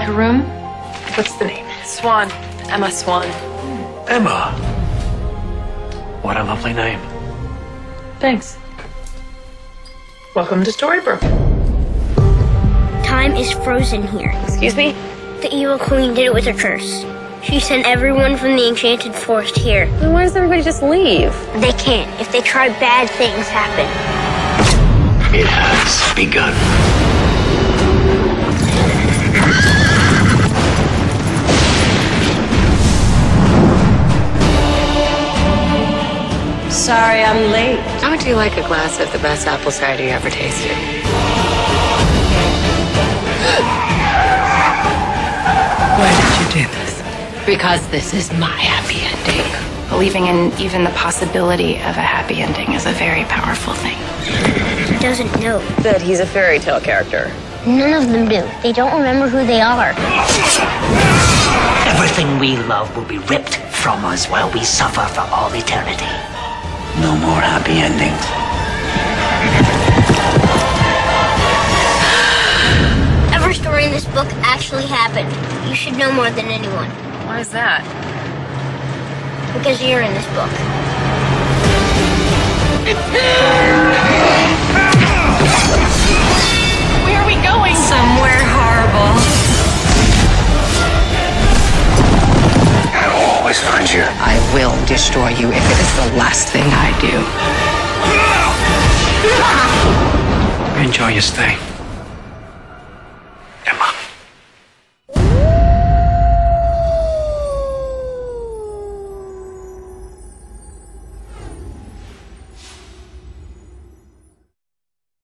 her room. What's the name? Swan. Emma Swan. Emma. What a lovely name. Thanks. Welcome to Storybrooke. Time is frozen here. Excuse me? The evil queen did it with her curse. She sent everyone from the enchanted forest here. Then why does everybody just leave? They can't. If they try, bad things happen. It has begun. Sorry, I'm late. How would you like a glass of the best apple cider you ever tasted? Why did you do this? Because this is my happy ending. Believing in even the possibility of a happy ending is a very powerful thing. He doesn't know. That he's a fairy tale character. None of them do. They don't remember who they are. Everything we love will be ripped from us while we suffer for all eternity. No more happy endings. Every story in this book actually happened. You should know more than anyone. Why is that? Because you're in this book. Always find you. I will destroy you if it is the last thing I do. Enjoy your stay.